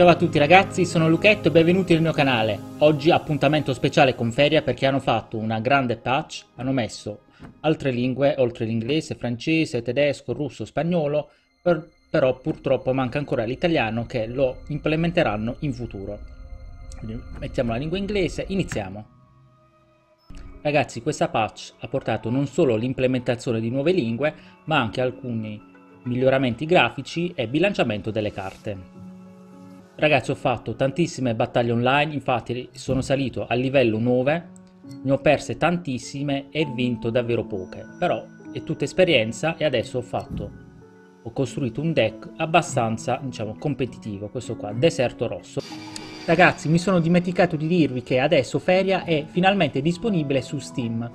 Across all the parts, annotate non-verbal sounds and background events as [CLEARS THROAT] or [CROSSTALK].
Ciao a tutti ragazzi, sono Luchetto e benvenuti nel mio canale. Oggi appuntamento speciale con Feria perché hanno fatto una grande patch, hanno messo altre lingue oltre l'inglese, francese, tedesco, russo, spagnolo, per, però purtroppo manca ancora l'italiano che lo implementeranno in futuro. Mettiamo la lingua inglese, iniziamo. Ragazzi, questa patch ha portato non solo l'implementazione di nuove lingue, ma anche alcuni miglioramenti grafici e bilanciamento delle carte. Ragazzi ho fatto tantissime battaglie online, infatti sono salito al livello 9, ne ho perse tantissime e vinto davvero poche, però è tutta esperienza e adesso ho fatto, ho costruito un deck abbastanza diciamo competitivo, questo qua, deserto rosso. Ragazzi mi sono dimenticato di dirvi che adesso Feria è finalmente disponibile su Steam,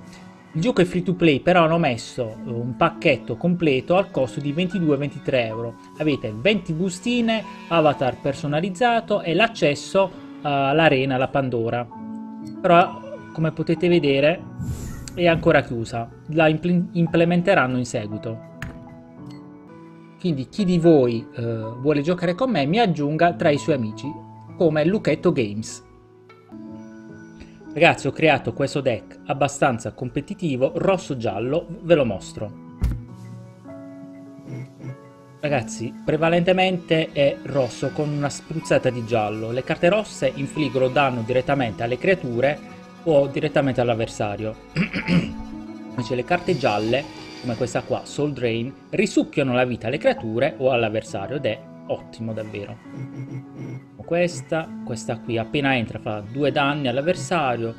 il gioco è free to play, però hanno messo eh, un pacchetto completo al costo di 22-23 euro. Avete 20 bustine, avatar personalizzato e l'accesso all'arena, alla Pandora. Però, come potete vedere, è ancora chiusa. La impl implementeranno in seguito. Quindi chi di voi eh, vuole giocare con me mi aggiunga tra i suoi amici, come Luchetto Games. Ragazzi ho creato questo deck abbastanza competitivo, rosso-giallo, ve lo mostro. Ragazzi, prevalentemente è rosso con una spruzzata di giallo. Le carte rosse infliggono danno direttamente alle creature o direttamente all'avversario. [CLEARS THROAT] Invece le carte gialle, come questa qua, Soul Drain, risucchiano la vita alle creature o all'avversario ed è ottimo davvero questa, questa qui appena entra fa due danni all'avversario,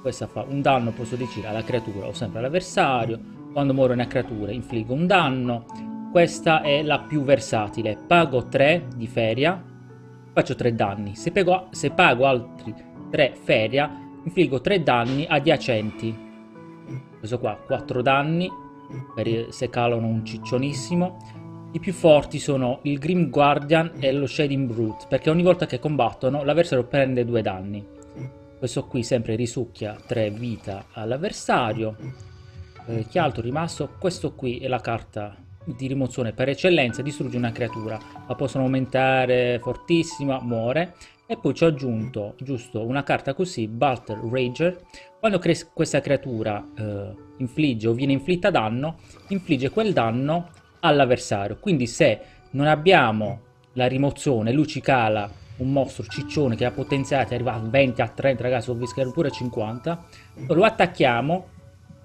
questa fa un danno posso dire alla creatura o sempre all'avversario, quando muore una creatura infliggo un danno, questa è la più versatile, pago 3 di feria, faccio 3 danni, se, pego, se pago altri 3 feria infliggo 3 danni adiacenti, questo qua 4 danni, per se calano un ciccionissimo, i più forti sono il Grim Guardian e lo Shading Brute, perché ogni volta che combattono l'avversario prende due danni. Questo qui sempre risucchia 3 vita all'avversario. Eh, che altro è rimasto? Questo qui è la carta di rimozione per eccellenza, distrugge una creatura. La possono aumentare fortissima, muore. E poi ci ho aggiunto giusto una carta così, Balter Rager. Quando questa creatura eh, infligge o viene inflitta danno, infligge quel danno all'avversario. Quindi se non abbiamo la rimozione, lui ci cala un mostro ciccione che ha potenziati, arriva a 20, a 30, ragazzi, ho visto pure 50, lo attacchiamo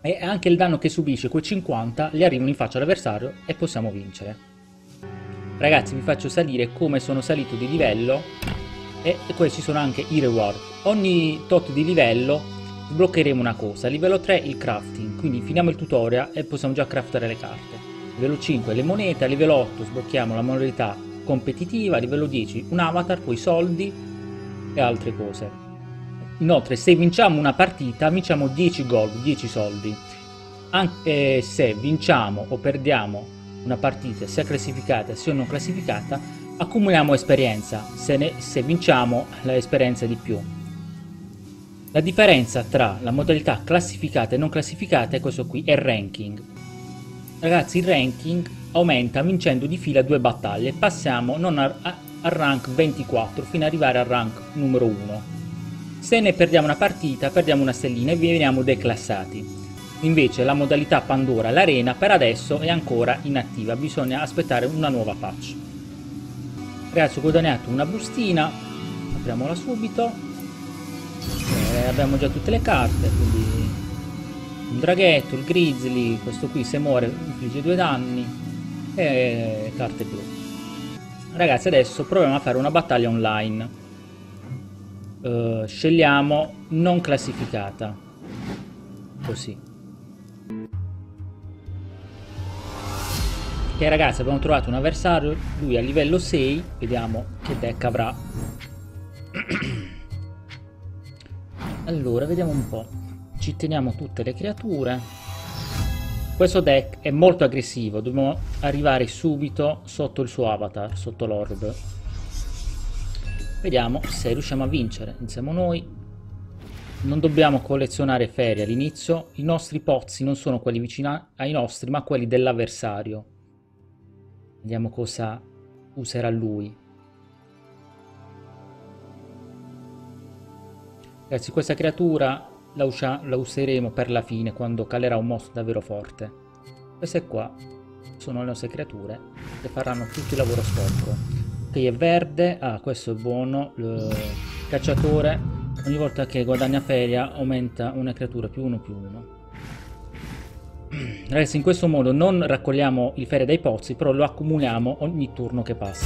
e anche il danno che subisce, quei 50, gli arrivano in faccia all'avversario e possiamo vincere. Ragazzi, vi faccio salire come sono salito di livello e questi sono anche i reward. Ogni tot di livello sbloccheremo una cosa. Livello 3 il crafting, quindi finiamo il tutorial e possiamo già craftare le carte livello 5 le monete, a livello 8 sblocchiamo la modalità competitiva, a livello 10 un avatar, poi soldi e altre cose. Inoltre se vinciamo una partita vinciamo 10 gold, 10 soldi. Anche se vinciamo o perdiamo una partita sia classificata sia non classificata accumuliamo esperienza, se, ne, se vinciamo l'esperienza di più. La differenza tra la modalità classificata e non classificata è questo qui, è il ranking. Ragazzi il ranking aumenta vincendo di fila due battaglie, passiamo non al rank 24 fino ad arrivare al rank numero 1. Se ne perdiamo una partita perdiamo una stellina e veniamo declassati. Invece la modalità Pandora, l'arena, per adesso è ancora inattiva, bisogna aspettare una nuova patch. Ragazzi ho guadagnato una bustina, apriamola subito, eh, abbiamo già tutte le carte, quindi un draghetto, il grizzly, questo qui se muore infligge due danni e carte blu. Ragazzi adesso proviamo a fare una battaglia online. Uh, scegliamo non classificata. Così. Ok ragazzi abbiamo trovato un avversario, lui a livello 6, vediamo che deck avrà. [CLEARS THROAT] allora, vediamo un po' ci teniamo tutte le creature. Questo deck è molto aggressivo. Dobbiamo arrivare subito sotto il suo avatar sotto l'orb. Vediamo se riusciamo a vincere. Insieme a noi. Non dobbiamo collezionare ferie all'inizio. I nostri pozzi non sono quelli vicini ai nostri ma quelli dell'avversario. Vediamo cosa userà lui. Ragazzi, questa creatura la, usa la useremo per la fine, quando calerà un mostro davvero forte. Queste qua sono le nostre creature che faranno tutto il lavoro sporco. Ok, è verde. Ah, questo è buono. Il cacciatore, ogni volta che guadagna feria, aumenta una creatura più uno più uno. [CLEARS THROAT] Ragazzi, in questo modo non raccogliamo il ferie dai pozzi, però lo accumuliamo ogni turno che passa.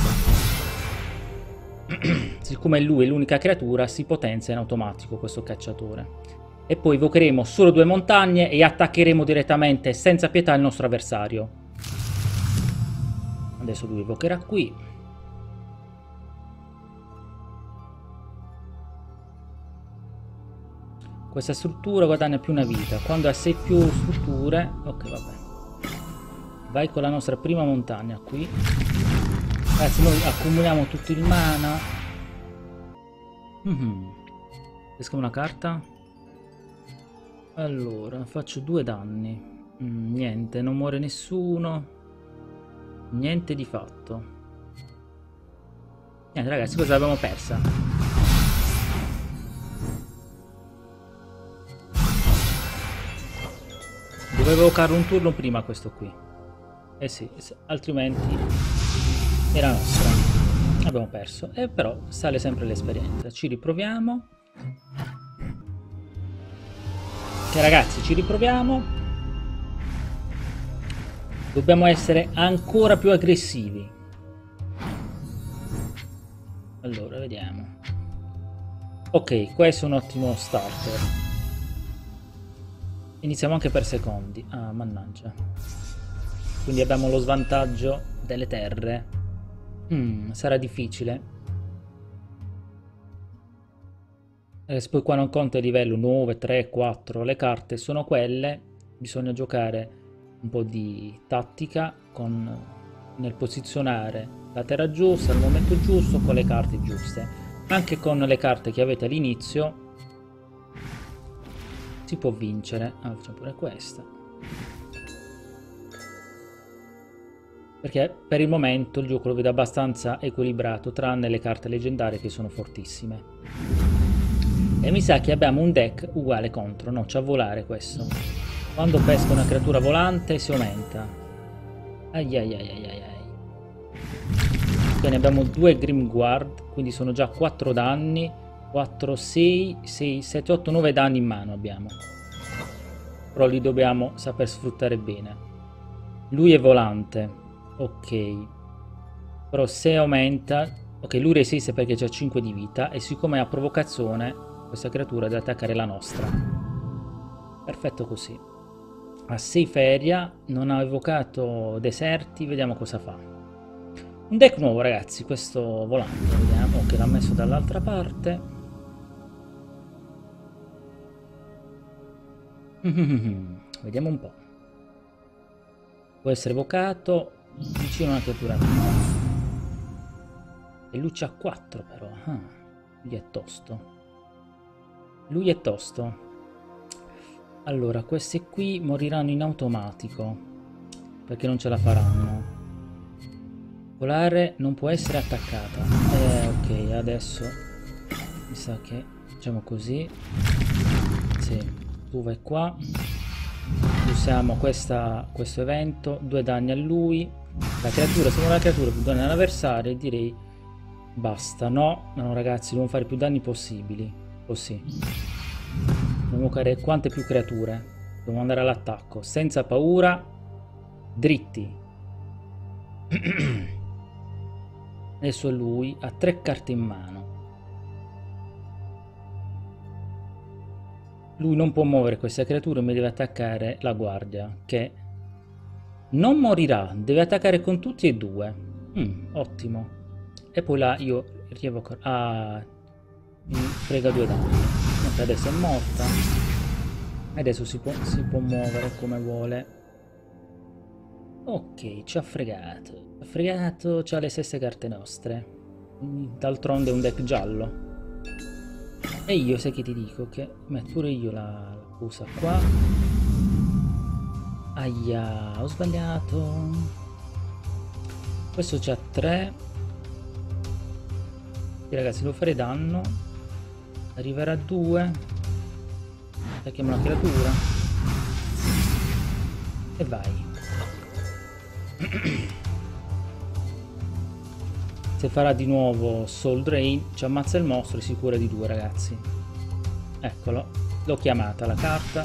[CLEARS THROAT] Siccome lui è l'unica creatura, si potenzia in automatico questo cacciatore. E poi evocheremo solo due montagne e attaccheremo direttamente senza pietà il nostro avversario. Adesso lui evocherà qui. Questa struttura guadagna più una vita. Quando ha 6 più strutture... Ok, vabbè. Vai con la nostra prima montagna qui. Ragazzi, noi accumuliamo tutto il mana. Mm -hmm. Pesca una carta. Allora, faccio due danni. Mm, niente, non muore nessuno. Niente di fatto. Niente, ragazzi, cosa l'abbiamo persa? Dovevo evocarlo un turno prima questo qui. Eh sì, altrimenti era nostra. Abbiamo perso. E eh, però sale sempre l'esperienza. Ci riproviamo. Ok ragazzi, ci riproviamo. Dobbiamo essere ancora più aggressivi. Allora, vediamo. Ok, questo è un ottimo starter. Iniziamo anche per secondi. Ah, mannaggia. Quindi abbiamo lo svantaggio delle terre. Hmm, sarà difficile. Adesso poi qua non conta il livello 9, 3, 4. Le carte sono quelle. Bisogna giocare un po' di tattica con, nel posizionare la terra giusta al momento giusto con le carte giuste. Anche con le carte che avete all'inizio si può vincere. Ah, facciamo pure questa. Perché per il momento il gioco lo vedo abbastanza equilibrato, tranne le carte leggendarie che sono fortissime. E mi sa che abbiamo un deck uguale contro, no, c'ha volare questo. Quando pesca una creatura volante si aumenta. Ai ai ai ai ai. Bene, abbiamo due Grimguard, quindi sono già 4 danni 4, 6, 6, 7, 8, 9 danni in mano abbiamo. Però li dobbiamo saper sfruttare bene. Lui è volante. Ok. Però se aumenta... Ok, lui resiste perché c'ha 5 di vita e siccome ha provocazione, questa creatura deve attaccare la nostra. Perfetto così. Ha 6 feria, non ha evocato deserti, vediamo cosa fa. Un deck nuovo ragazzi, questo volante, vediamo, che l'ha messo dall'altra parte. [LAUGHS] Vediamo un po'. Può essere evocato vicino a una creatura E lui c'ha 4 però. Ah, lui è tosto. Lui è tosto. Allora, queste qui moriranno in automatico. Perché non ce la faranno. Volare non può essere attaccata. Eh, ok, adesso mi sa che facciamo così. Sì tu vai qua usiamo questa, questo evento due danni a lui la creatura se non la creatura più danni all'avversario direi basta no no ragazzi dobbiamo fare più danni possibili così dobbiamo fare quante più creature? Dobbiamo andare all'attacco. Senza paura dritti. [CLEARS THROAT] Adesso lui ha tre carte in mano. Lui non può muovere questa creatura ma deve attaccare la guardia, che non morirà, deve attaccare con tutti e due. Mm, ottimo. E poi là io rievoco... Ah, mi frega due danni. Ok, adesso è morta. Adesso si può, si può muovere come vuole. Ok, ci ha fregato. Ha fregato, c'ha le stesse carte nostre. D'altronde è un deck giallo. E io sai che ti dico che metto pure io la, la qua. Aia, ho sbagliato. Questo c'ha 3. Sì, ragazzi, devo fare danno. Arriverà a 2 attacchiamo la creatura. E vai. [CLEARS THROAT] Se farà di nuovo Soul Drain ci ammazza il mostro e si cura di 2 ragazzi. Eccolo. L'ho chiamata la carta.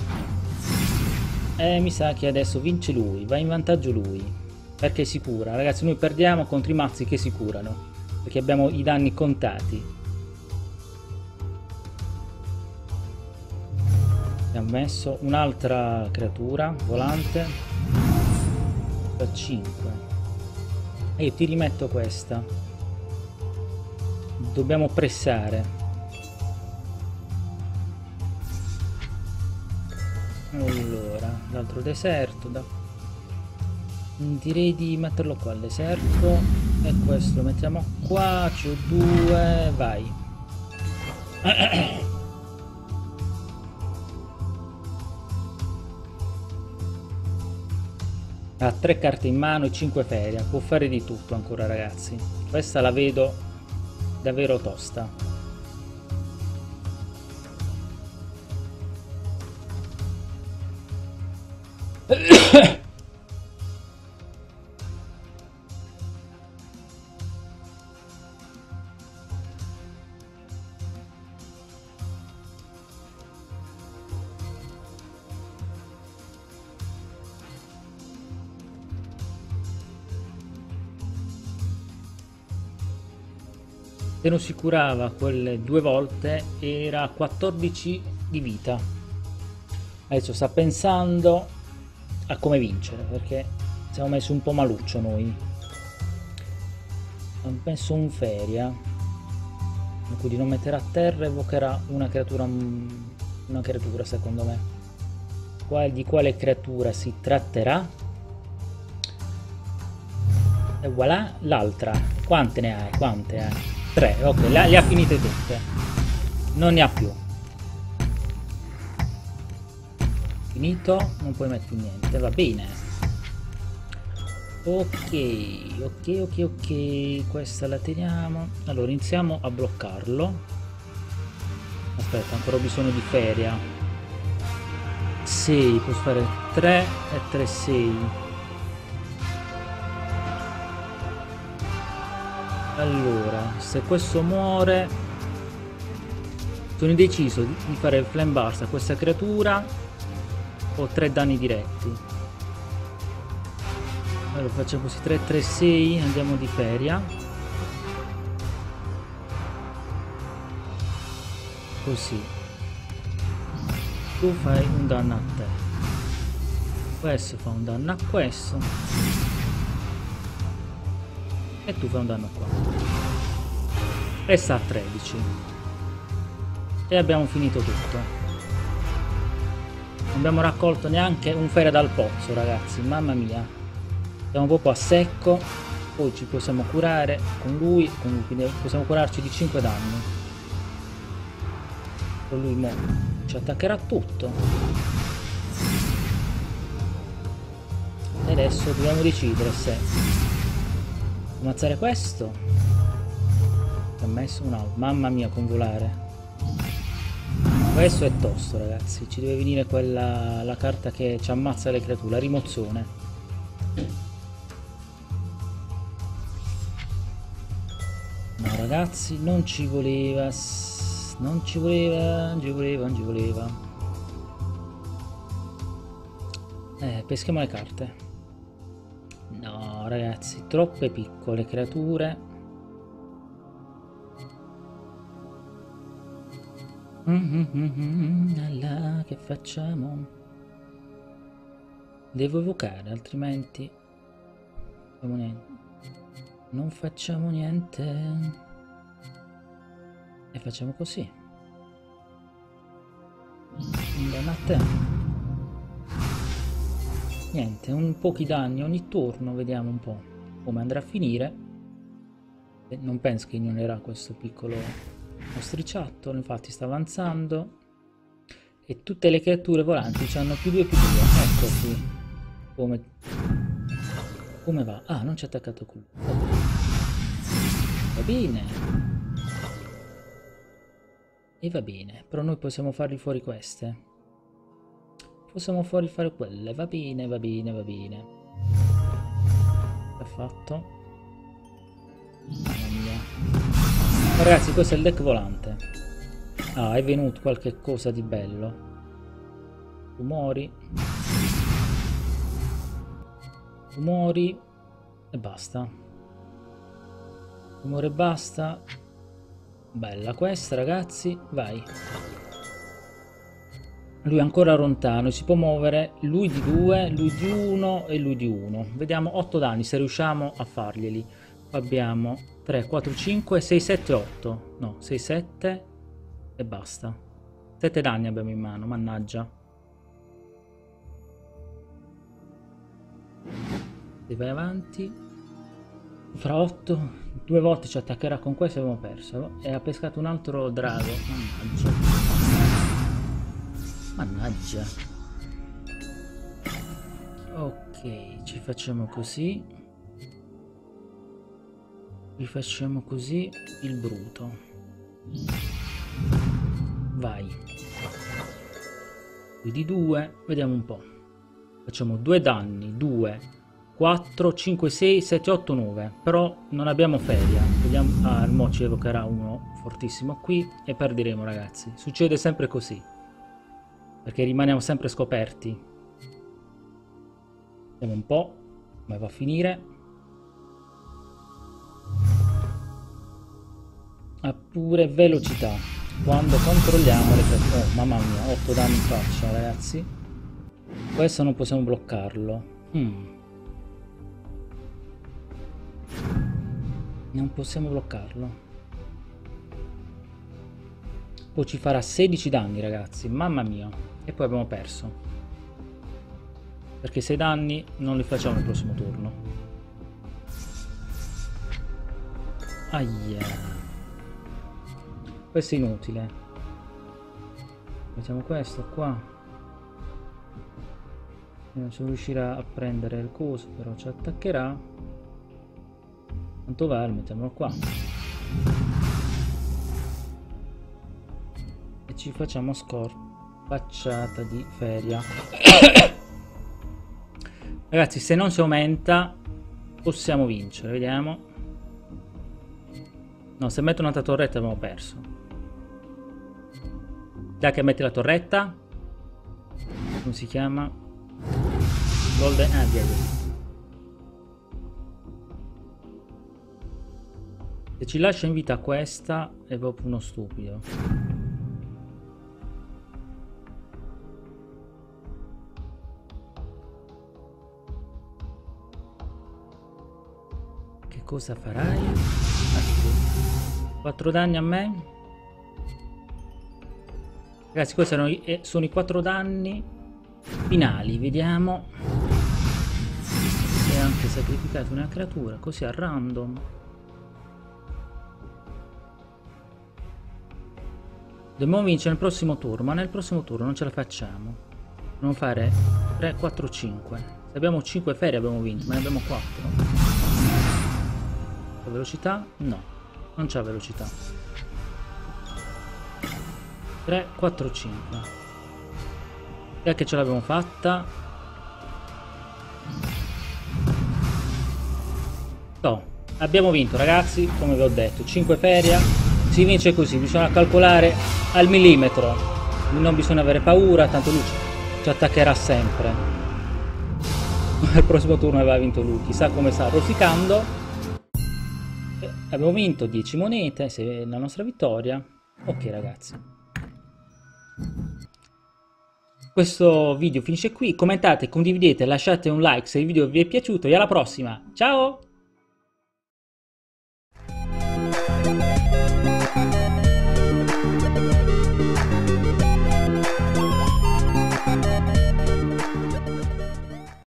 E mi sa che adesso vince lui va in vantaggio lui. Perché si cura? Ragazzi noi perdiamo contro i mazzi che si curano. Perché abbiamo i danni contati messo un'altra creatura volante. Da 5 e io ti rimetto questa. Dobbiamo pressare. Allora l'altro deserto da... direi di metterlo qua il deserto. E questo lo mettiamo qua c'ho due vai [CLEARS THROAT] Ha tre carte in mano e 5 feria, può fare di tutto ancora ragazzi. Questa la vedo davvero tosta. Se non si curava quelle due volte era a 14 di vita. Adesso sta pensando a come vincere perché siamo messi un po' maluccio noi. Ho messo un feria quindi non metterà a terra evocherà una creatura una creatura secondo me. Qual, di quale creatura si tratterà? E voilà l'altra. Quante ne hai? Quante hai 3, ok, le, le ha finite tutte. Non ne ha più. Finito, non puoi mettere niente, va bene. Ok, ok, ok, ok, questa la teniamo. Allora, iniziamo a bloccarlo. Aspetta, ancora ho bisogno di feria. 6, posso fare 3 e 3, 6. Allora, se questo muore... Sono indeciso di fare il flame burst a questa creatura o 3 danni diretti. Allora facciamo così 3, 3, 6, andiamo di feria. Così. Tu fai un danno a te. Questo fa un danno a questo e tu fai un danno qua. Resta a 13 e abbiamo finito tutto. Non abbiamo raccolto neanche un feria dal pozzo ragazzi. Mamma mia. Siamo proprio a secco. Poi ci possiamo curare con lui, con quindi possiamo curarci di 5 danni. Con lui mo ci attaccherà tutto. E adesso dobbiamo decidere se ammazzare questo? Ho messo un altro. Mamma mia con volare. Questo è tosto ragazzi. Ci deve venire quella la carta che ci ammazza le creature la rimozione. No ragazzi non ci voleva. Non ci voleva non ci voleva non ci voleva. Eh peschiamo le carte ragazzi, troppe piccole creature. Allà, che facciamo? Devo evocare, altrimenti... Non facciamo niente. E facciamo così. Andiamo a te niente, un pochi danni ogni turno, vediamo un po' come andrà a finire. Non penso che ignorerà questo piccolo mostriciattolo, infatti sta avanzando. E tutte le creature volanti hanno più 2 più 2. Ecco qui. Come... Come va? Ah, non ci ha attaccato qui. Va bene. E va bene, però noi possiamo fargli fuori queste. Possiamo fuori fare quelle, va bene, va bene, va bene. Perfetto. Mamma. Ragazzi, questo è il deck volante. Ah, è venuto qualche cosa di bello. Rumori. Rumori. E basta. Rumore basta. Bella questa, ragazzi. Vai. Lui è ancora lontano, si può muovere lui di 2, lui di 1 e lui di 1. Vediamo 8 danni se riusciamo a farglieli. Abbiamo 3, 4, 5, 6, 7, 8. No, 6, 7 e basta. 7 danni abbiamo in mano, mannaggia. Se vai avanti. Fra 8, due volte ci attaccherà con questo e abbiamo perso. E ha pescato un altro drago. Mannaggia. Mannaggia. Ok, ci facciamo così. Rifacciamo così il bruto. Vai. Qui di 2, vediamo un po'. Facciamo 2 danni, 2, 4, 5, 6, 7, 8, 9. Però non abbiamo feria. Vediamo, ah, il mo ci evocherà uno fortissimo qui e perderemo ragazzi. Succede sempre così perché rimaniamo sempre scoperti. Vediamo un po' come va a finire. Ha pure velocità. Quando controlliamo le persone... Oh, mamma mia, 8 danni in faccia, ragazzi. Questo non possiamo bloccarlo. Hmm. Non possiamo bloccarlo. Poi ci farà 16 danni, ragazzi. Mamma mia. E poi abbiamo perso. Perché 6 danni non li facciamo nel prossimo turno. Aia. Questo è inutile. Mettiamo questo qua. Non ci riuscirà a prendere il coso, però ci attaccherà. Quanto vale? Mettiamolo qua. Ci facciamo scorto facciata di feria. [COUGHS] Ragazzi se non si aumenta possiamo vincere vediamo. No se metto un'altra torretta abbiamo perso. Già che metti la torretta. Come si chiama? Golden ah, via, via. se ci lascia in vita questa è proprio uno stupido cosa farai? 4 danni a me? Ragazzi, questi sono eh, sono i 4 danni finali. Vediamo. E anche sacrificato una creatura, così a random. Dobbiamo vincere nel prossimo turno, ma nel prossimo turno non ce la facciamo. Dobbiamo fare 3, 4, 5. Se abbiamo 5 ferie abbiamo vinto, ma ne abbiamo 4. Velocità? No, non c'ha velocità. 3, 4, 5. E che ce l'abbiamo fatta. No, abbiamo vinto ragazzi, come vi ho detto. 5 feria. Si vince così, bisogna calcolare al millimetro. Non bisogna avere paura, tanto lui ci attaccherà sempre. [LAUGHS] Al prossimo turno aveva vinto lui, chissà come sta rosicando abbiamo vinto 10 monete, se la nostra vittoria. Ok ragazzi. Questo video finisce qui, commentate, condividete, lasciate un like se il video vi è piaciuto e alla prossima. Ciao!